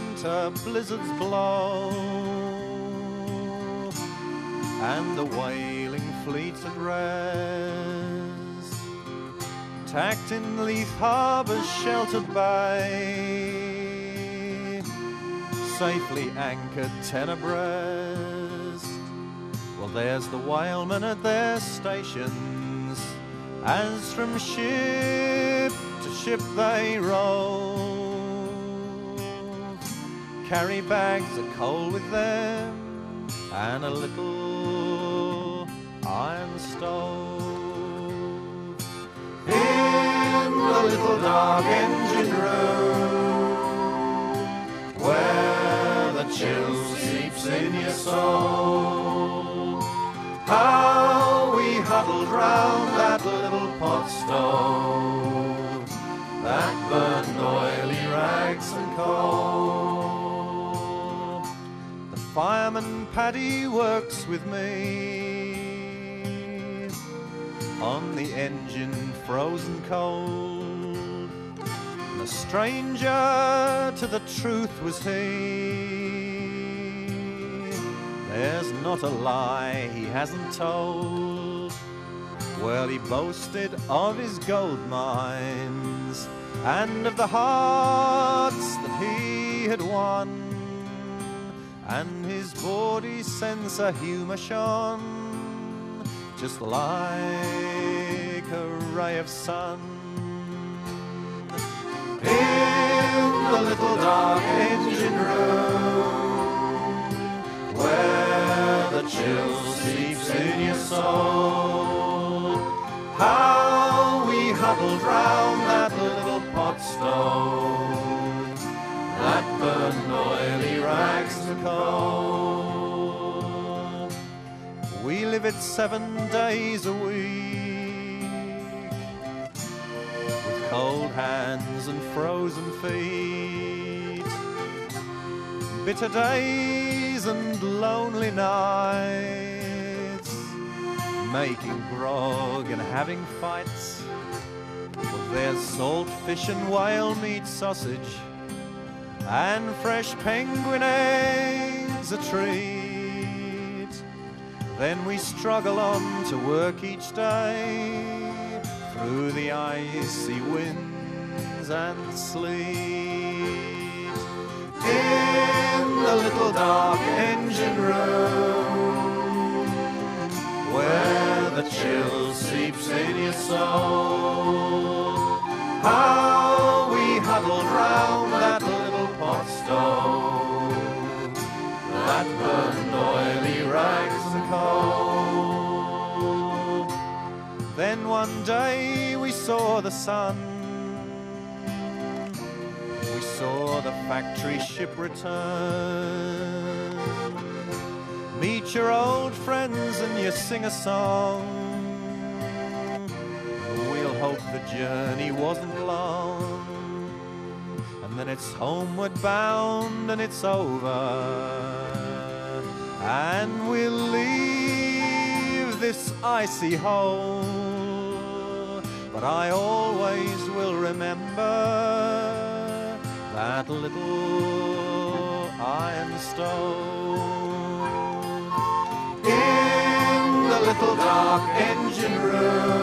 winter blizzards blow and the whaling fleets at rest, tacked in Leith Harbour's sheltered bay, safely anchored ten abreast. Well, there's the whalemen at their stations, as from ship to ship they row, carry bags of coal with them and a little iron stove. In the little dark engine room, where the chill seeps in your soul, how we huddled round that little pot stove that burned oily rags and coal. Paddy works with me on the engine frozen cold. And a stranger to the truth was he. There's not a lie he hasn't told. Well, he boasted of his gold mines and of the hearts that he had won, and his body sensor humor shone just like a ray of sun. In the little dark engine room, where the chill seeps in your soul, how we huddled round that little pot stove We live it seven days a week with cold hands and frozen feet, bitter days and lonely nights, making grog and having fights. Well, there's salt fish and whale meat sausage and fresh penguin eggs a treat. Then we struggle on to work each day through the icy winds and sleet. In the little dark engine room where the chill seeps in your soul. How one day we saw the sun. We saw the factory ship return. Meet your old friends and you sing a song. We'll hope the journey wasn't long. And then it's homeward bound and it's over. And we'll leave this icy hole. But I always will remember that little iron stove in the little dark engine room